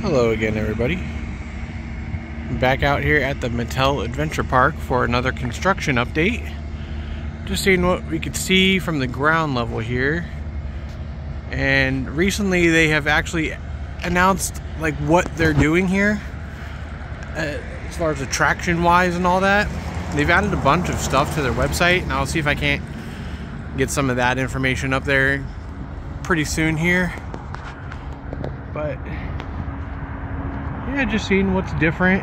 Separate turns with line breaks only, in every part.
Hello again, everybody. Back out here at the Mattel Adventure Park for another construction update. Just seeing what we could see from the ground level here. And recently they have actually announced like what they're doing here uh, as far as attraction wise and all that. They've added a bunch of stuff to their website and I'll see if I can't get some of that information up there pretty soon here. But yeah, just seeing what's different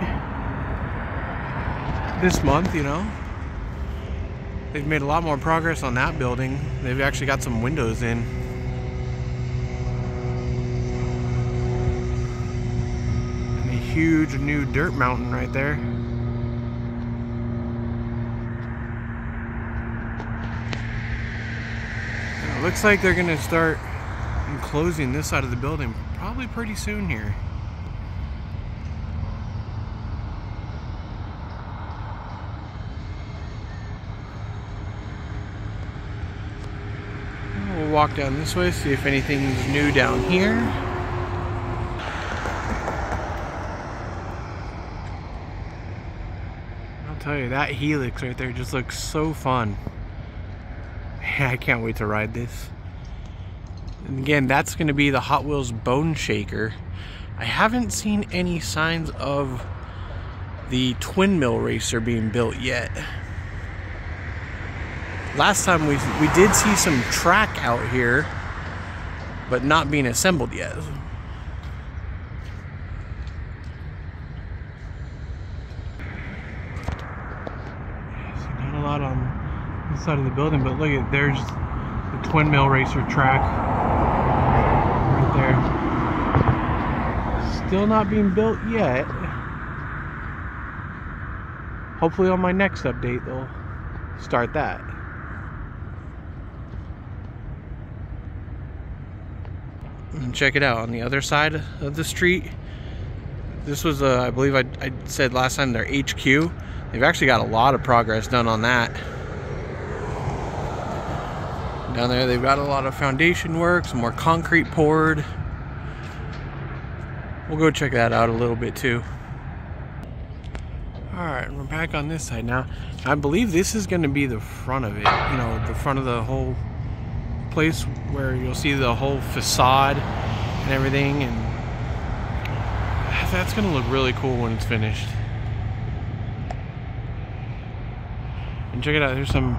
this month, you know. They've made a lot more progress on that building. They've actually got some windows in. And a huge new dirt mountain right there. It looks like they're gonna start enclosing this side of the building probably pretty soon here. We'll walk down this way, see if anything's new down here. I'll tell you, that helix right there just looks so fun. I can't wait to ride this. And again, that's going to be the Hot Wheels Bone Shaker. I haven't seen any signs of the Twin Mill Racer being built yet. Last time we, we did see some track out here, but not being assembled yet. Not a lot on this side of the building, but look at there's the Twin Mill Racer track right there. Still not being built yet. Hopefully on my next update they'll start that. And check it out on the other side of the street. This was, uh, I believe I, I said last time, their HQ. They've actually got a lot of progress done on that. Down there, they've got a lot of foundation work, some more concrete poured. We'll go check that out a little bit too. All right, we're back on this side now. I believe this is going to be the front of it. You know, the front of the whole place where you'll see the whole facade and everything. And that's to look really cool when it's finished. And check it out. There's some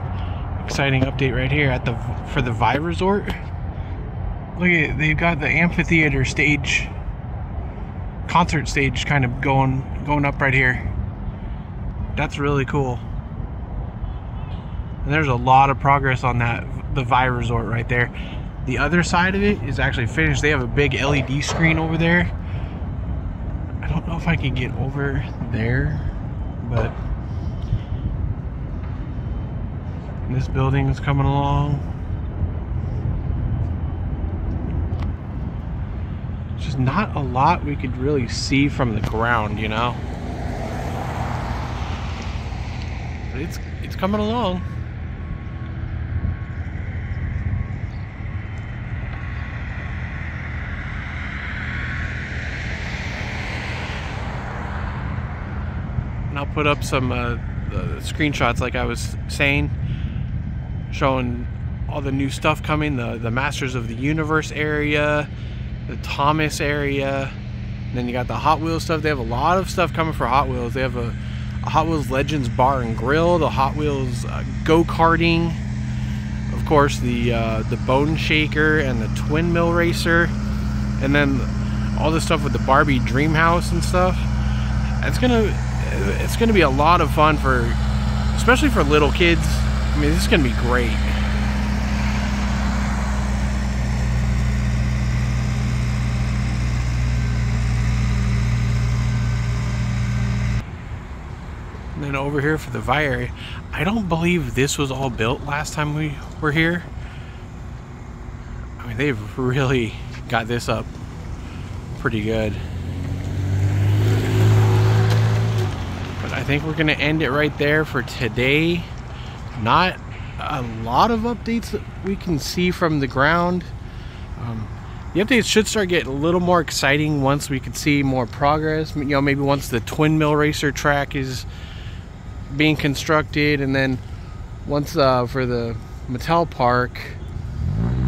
exciting update right here at the for the VAI Resort. Look at they've got the amphitheater stage, concert stage, kind of going going up right here. That's really cool. And there's a lot of progress on that the VAI Resort right there. The other side of it is actually finished. They have a big LED screen over there. I don't know if I can get over there, but this building is coming along. Just not a lot we could really see from the ground, you know. But it's it's coming along. And I'll put up some uh, screenshots like I was saying showing all the new stuff coming the the masters of the universe area the thomas area then you got the hot wheels stuff. They have a lot of stuff coming for hot wheels. They have a, a hot wheels legends bar and grill the hot wheels uh, go-karting of course the uh, the bone shaker and the twin mill racer and then all this stuff with the barbie dream house and stuff. It's gonna it's gonna be a lot of fun for especially for little kids I mean, this is going to be great. And then over here for the VAI area, I don't believe this was all built last time we were here. I mean, they've really got this up pretty good. But I think we're going to end it right there for today not a lot of updates that we can see from the ground. Um, the updates should start getting a little more exciting once we can see more progress. You know, maybe once the twin mill racer track is being constructed, and then once uh, for the Mattel Park,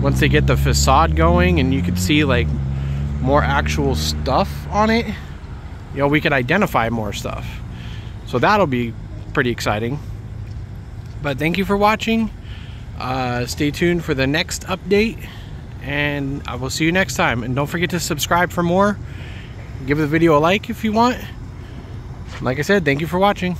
once they get the facade going, and you can see like more actual stuff on it, you know, we could identify more stuff. So that'll be pretty exciting. But thank you for watching. Uh, stay tuned for the next update and I will see you next time. And don't forget to subscribe for more. Give the video a like if you want. Like I said, thank you for watching.